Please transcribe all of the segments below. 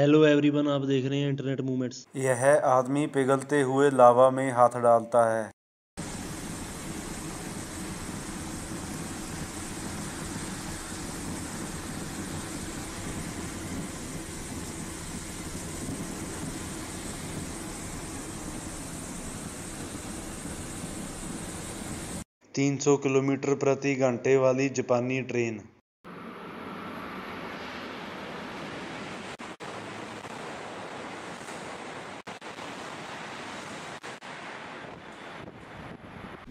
Hello everyone आप देख रहे हैं इंटरनेट मूवमेंट्स यह आदमी पिघलते हुए लावा में हाथ डालता है। तीन सौ किलोमीटर प्रति घंटे वाली जापानी ट्रेन।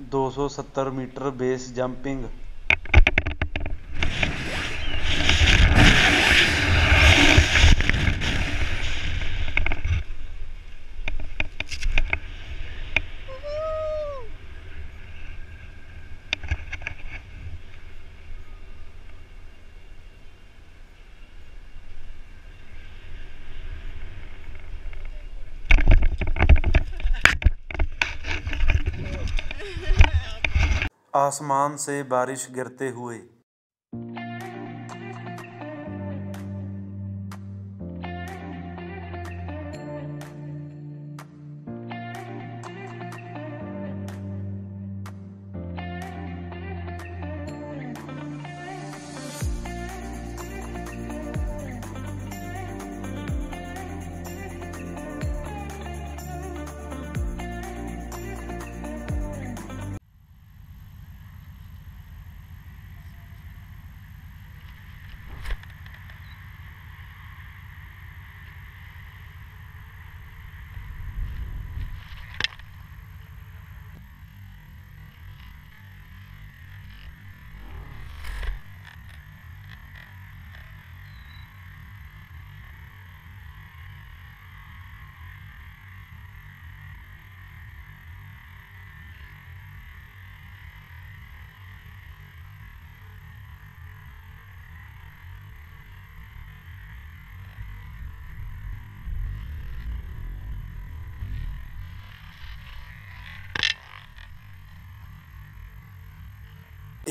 दो सौ सत्तर मीटर बेस जंपिंग आसमान से बारिश गिरते हुए।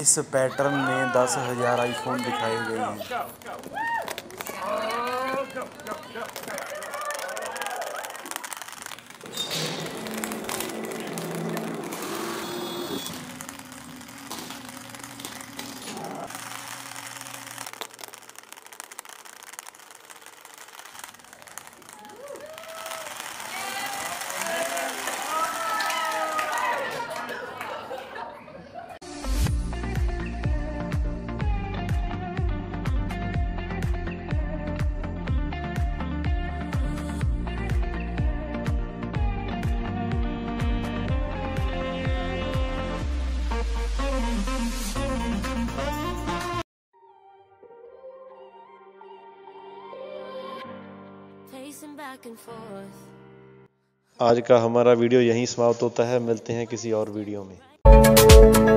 इस पैटर्न में दस हज़ार आईफोन दिखाए गए हैं। आज का हमारा वीडियो यहीं समाप्त होता है। मिलते हैं किसी और वीडियो में।